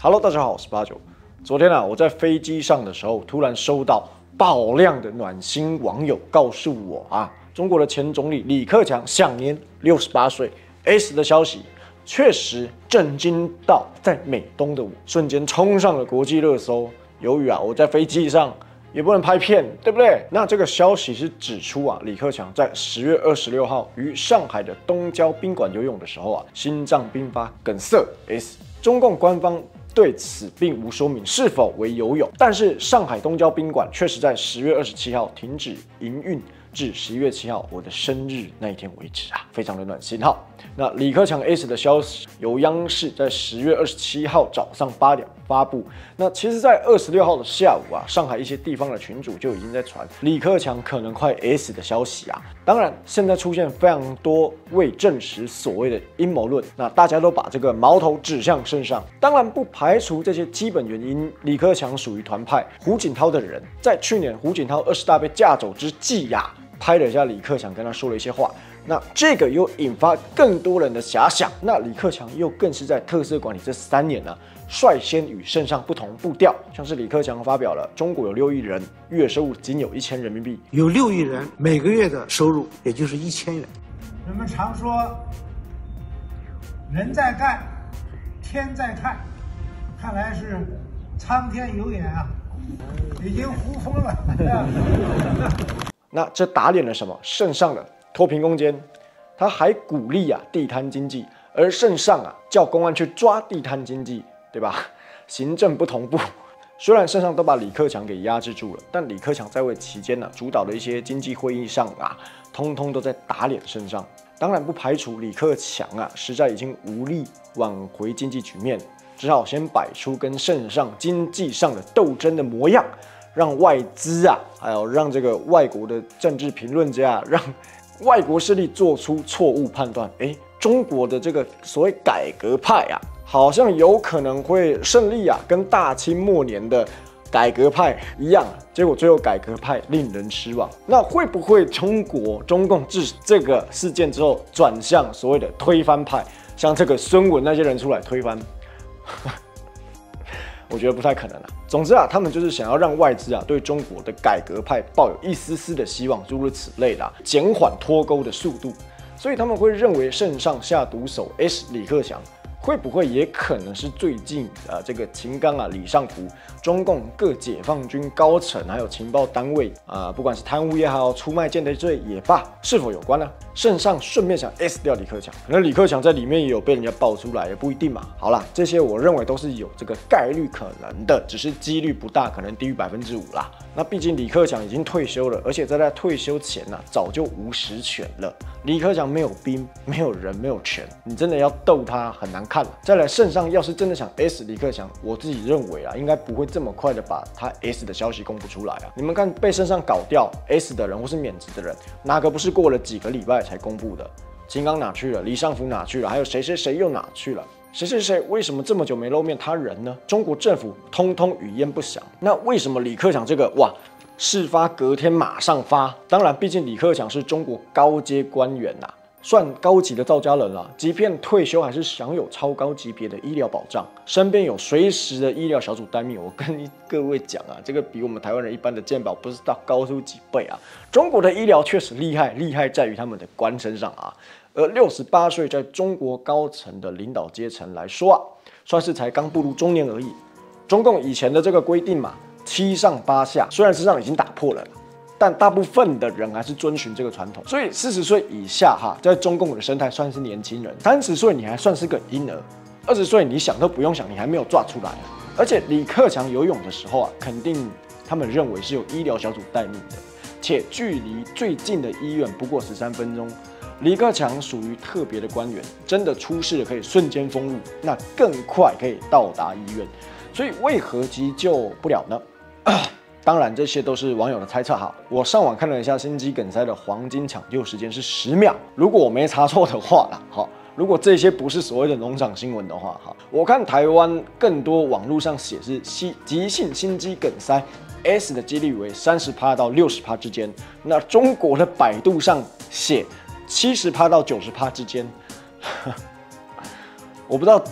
Hello，大家好，我是八九。昨天啊，我在飞机上的时候，突然收到爆量的暖心网友告诉我啊，中国的前总理李克强享年六十八岁，S 的消息确实震惊到在美东的我，瞬间冲上了国际热搜。由于啊，我在飞机上也不能拍片，对不对？那这个消息是指出啊，李克强在十月二十六号于上海的东郊宾馆游泳的时候啊，心脏病发梗塞。S 中共官方。对此并无说明是否为游泳，但是上海东郊宾馆确实在十月二十七号停止营运。至十一月七号，我的生日那一天为止啊，非常的暖心哈。那李克强 S 的消息由央视在十月二十七号早上八点发布。那其实，在二十六号的下午啊，上海一些地方的群主就已经在传李克强可能快 S 的消息啊。当然，现在出现非常多未证实所谓的阴谋论，那大家都把这个矛头指向身上。当然，不排除这些基本原因。李克强属于团派胡锦涛的人，在去年胡锦涛二十大被架走之际呀。拍了一下李克强，跟他说了一些话，那这个又引发更多人的遐想。那李克强又更是在特色管理这三年呢，率先与圣上不同步调。像是李克强发表了，中国有六亿人，月收入仅有一千人民币，有六亿人每个月的收入也就是一千元。人们常说，人在干，天在看，看来是苍天有眼啊，已经呼风了。那这打脸了什么？圣上的脱贫攻坚，他还鼓励啊地摊经济，而圣上啊叫公安去抓地摊经济，对吧？行政不同步。虽然圣上都把李克强给压制住了，但李克强在位期间呢，主导的一些经济会议上啊，通通都在打脸圣上。当然不排除李克强啊，实在已经无力挽回经济局面，只好先摆出跟圣上经济上的斗争的模样。让外资啊，还有让这个外国的政治评论家，让外国势力做出错误判断。哎，中国的这个所谓改革派啊，好像有可能会胜利啊，跟大清末年的改革派一样。结果最后改革派令人失望。那会不会中国中共自这个事件之后转向所谓的推翻派，像这个孙文那些人出来推翻？我觉得不太可能了。总之啊，他们就是想要让外资啊对中国的改革派抱有一丝丝的希望，诸如此类的，减缓脱钩的速度。所以他们会认为圣上下毒手 S 李克强。会不会也可能是最近啊这个秦刚啊李尚福中共各解放军高层还有情报单位啊不管是贪污也好出卖间谍罪也罢是否有关呢？圣上顺便想 S 掉李克强，可能李克强在里面也有被人家爆出来也不一定嘛。好了，这些我认为都是有这个概率可能的，只是几率不大，可能低于百分之五啦。那毕竟李克强已经退休了，而且在他退休前呢早就无实权了。李克强没有兵，没有人，没有权，你真的要斗他很难看再来，圣上要是真的想 S 李克强，我自己认为啊，应该不会这么快的把他 S 的消息公布出来啊。你们看，被圣上搞掉 S 的人或是免职的人，哪个不是过了几个礼拜才公布的？金刚哪去了？李尚福哪去了？还有谁谁谁又哪去了？谁谁谁为什么这么久没露面？他人呢？中国政府通通语焉不详。那为什么李克强这个哇？事发隔天马上发，当然，毕竟李克强是中国高阶官员呐，算高级的造家人了。即便退休，还是享有超高级别的医疗保障，身边有随时的医疗小组待命。我跟各位讲啊，这个比我们台湾人一般的健保不知道高出几倍啊。中国的医疗确实厉害，厉害在于他们的官身上啊。而六十八岁，在中国高层的领导阶层来说啊，算是才刚步入中年而已。中共以前的这个规定嘛。七上八下，虽然身上已经打破了，但大部分的人还是遵循这个传统。所以四十岁以下哈，在中共的生态算是年轻人；三十岁你还算是个婴儿；二十岁你想都不用想，你还没有抓出来。而且李克强游泳的时候啊，肯定他们认为是有医疗小组待命的，且距离最近的医院不过十三分钟。李克强属于特别的官员，真的出事了可以瞬间封路，那更快可以到达医院。所以为何急救不了呢？当然，这些都是网友的猜测哈。我上网看了一下，心肌梗塞的黄金抢救时间是十秒。如果我没查错的话啦，好，如果这些不是所谓的农场新闻的话，哈，我看台湾更多网络上写是心急性心肌梗塞 S 的几率为三十趴到六十趴之间。那中国的百度上写七十趴到九十趴之间，我不知道。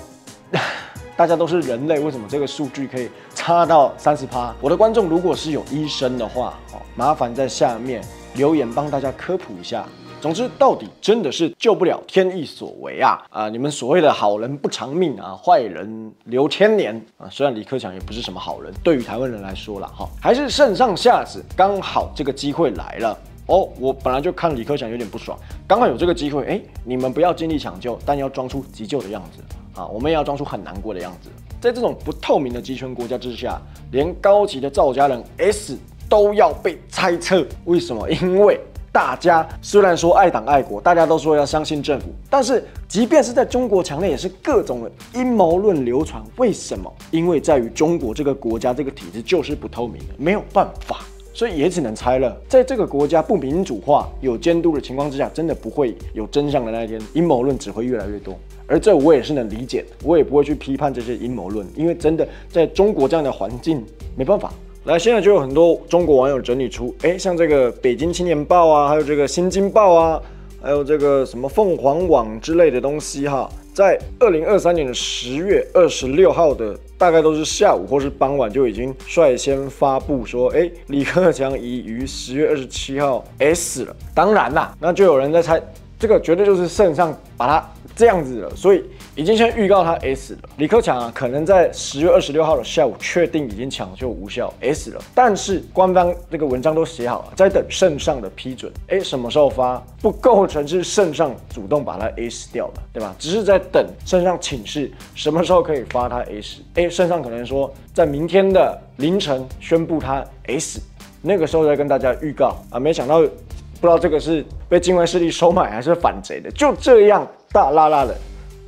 大家都是人类，为什么这个数据可以差到三十趴？我的观众如果是有医生的话，哦，麻烦在下面留言帮大家科普一下。总之，到底真的是救不了天意所为啊！啊，你们所谓的好人不长命啊，坏人留千年啊。虽然李克强也不是什么好人，对于台湾人来说了哈，还是圣上下旨，刚好这个机会来了哦。我本来就看李克强有点不爽，刚好有这个机会，哎，你们不要尽力抢救，但要装出急救的样子啊，我们也要装出很难过的样子。在这种不透明的集权国家之下，连高级的造家人 S 都要被猜测，为什么？因为。大家虽然说爱党爱国，大家都说要相信政府，但是即便是在中国墙内，也是各种的阴谋论流传。为什么？因为在于中国这个国家这个体制就是不透明的，没有办法，所以也只能猜了。在这个国家不民主化、有监督的情况之下，真的不会有真相的那一天，阴谋论只会越来越多。而这我也是能理解，我也不会去批判这些阴谋论，因为真的在中国这样的环境，没办法。来，现在就有很多中国网友整理出，哎，像这个《北京青年报》啊，还有这个《新京报》啊，还有这个什么凤凰网之类的东西哈，在二零二三年的十月二十六号的大概都是下午或是傍晚就已经率先发布说，哎，李克强已于十月二十七号 S 了。当然啦，那就有人在猜，这个绝对就是圣上把他这样子了，所以。已经先预告他 S 了，李克强啊，可能在十月二十六号的下午确定已经抢救无效 S 了，但是官方这个文章都写好了，在等圣上的批准。哎，什么时候发不构成是圣上主动把他 S 掉了，对吧？只是在等圣上请示什么时候可以发他 S。哎，圣上可能说在明天的凌晨宣布他 S，那个时候再跟大家预告啊。没想到，不知道这个是被境外势力收买还是反贼的，就这样大拉拉的。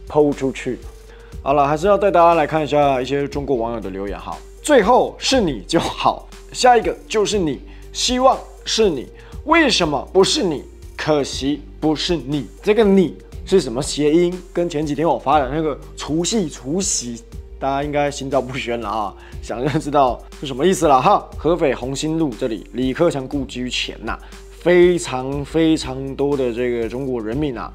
抛出去，好了，还是要带大家来看一下一些中国网友的留言哈。最后是你就好，下一个就是你，希望是你，为什么不是你？可惜不是你，这个你是什么谐音？跟前几天我发的那个除夕除夕，大家应该心照不宣了啊，想就知道是什么意思了哈。合肥红星路这里，李克强故居前呐，非常非常多的这个中国人民啊。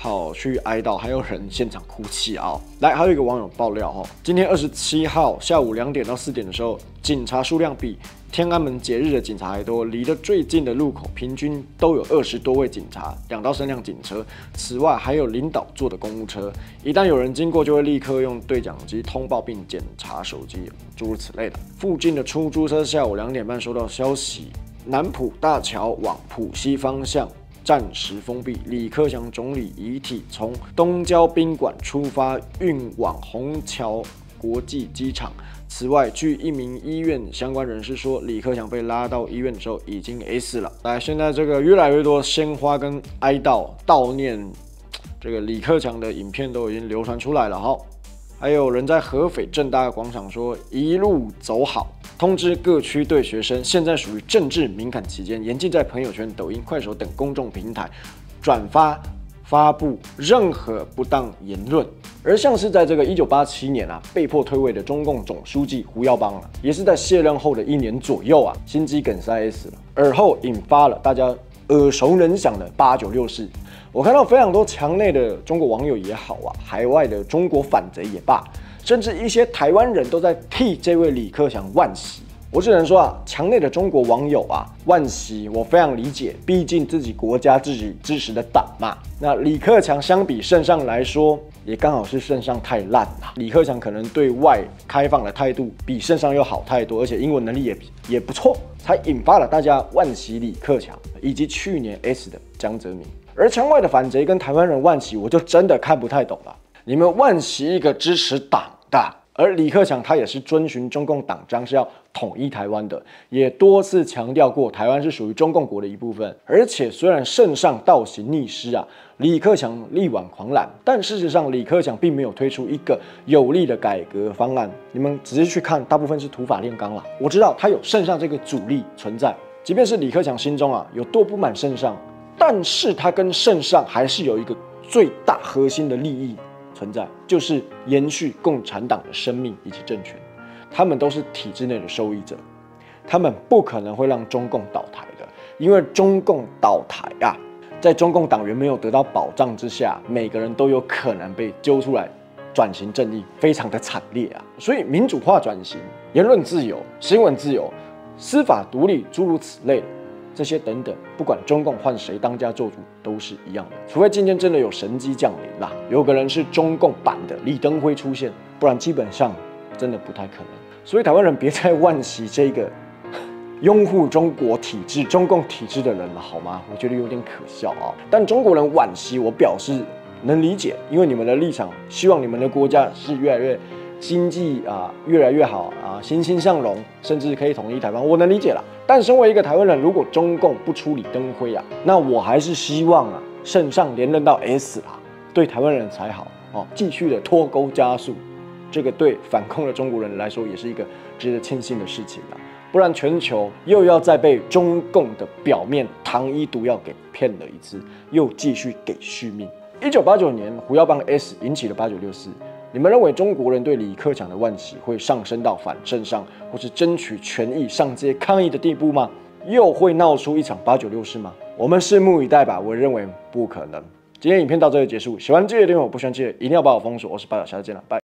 跑去哀悼，还有人现场哭泣啊！来，还有一个网友爆料哈，今天二十七号下午两点到四点的时候，警察数量比天安门节日的警察还多，离得最近的路口平均都有二十多位警察，两到三辆警车。此外，还有领导坐的公务车，一旦有人经过，就会立刻用对讲机通报并检查手机，诸如此类的。附近的出租车下午两点半收到消息，南浦大桥往浦西方向。暂时封闭。李克强总理遗体从东郊宾馆出发，运往虹桥国际机场。此外，据一名医院相关人士说，李克强被拉到医院的时候已经 S 了。来，现在这个越来越多鲜花跟哀悼悼念这个李克强的影片都已经流传出来了。哈。还有人在合肥正大广场说：“一路走好。”通知各区对学生，现在属于政治敏感期间，严禁在朋友圈、抖音、快手等公众平台转发发布任何不当言论。而像是在这个一九八七年啊，被迫退位的中共总书记胡耀邦啊，也是在卸任后的一年左右啊，心肌梗塞死了，而后引发了大家耳熟能详的八九六事。我看到非常多墙内的中国网友也好啊，海外的中国反贼也罢，甚至一些台湾人都在替这位李克强惋惜。我只能说啊，墙内的中国网友啊，惋惜我非常理解，毕竟自己国家自己支持的党嘛。那李克强相比圣上来说，也刚好是圣上太烂了。李克强可能对外开放的态度比圣上要好太多，而且英文能力也也不错，才引发了大家惋惜李克强以及去年 S 的江泽民。而墙外的反贼跟台湾人万喜，我就真的看不太懂了。你们万喜一个支持党的，而李克强他也是遵循中共党章，是要统一台湾的，也多次强调过台湾是属于中共国的一部分。而且虽然圣上倒行逆施啊，李克强力挽狂澜，但事实上李克强并没有推出一个有力的改革方案。你们仔细去看，大部分是土法炼钢了。我知道他有圣上这个阻力存在，即便是李克强心中啊有多不满圣上。但是他跟圣上还是有一个最大核心的利益存在，就是延续共产党的生命以及政权。他们都是体制内的受益者，他们不可能会让中共倒台的，因为中共倒台啊，在中共党员没有得到保障之下，每个人都有可能被揪出来转型正义非常的惨烈啊。所以民主化转型、言论自由、新闻自由、司法独立，诸如此类。这些等等，不管中共换谁当家做主，都是一样的。除非今天真的有神机降临啦，有个人是中共版的李登辉出现，不然基本上真的不太可能。所以台湾人别再惋惜这个 拥护中国体制、中共体制的人了，好吗？我觉得有点可笑啊。但中国人惋惜，我表示能理解，因为你们的立场希望你们的国家是越来越。经济啊越来越好啊，欣欣向荣，甚至可以统一台湾，我能理解了。但身为一个台湾人，如果中共不出李登辉啊，那我还是希望啊，圣上连任到 S 啊，对台湾人才好哦，继续的脱钩加速，这个对反共的中国人来说也是一个值得庆幸的事情啊。不然全球又要再被中共的表面糖衣毒药给骗了一次，又继续给续命。一九八九年胡耀邦 S 引起了八九六四。你们认为中国人对李克强的万喜会上升到反正上，或是争取权益上街抗议的地步吗？又会闹出一场八九六事吗？我们拭目以待吧。我认为不可能。今天影片到这里结束，喜欢这个订阅，不喜欢这个一定要把我封锁。我是八角，下次见了，拜。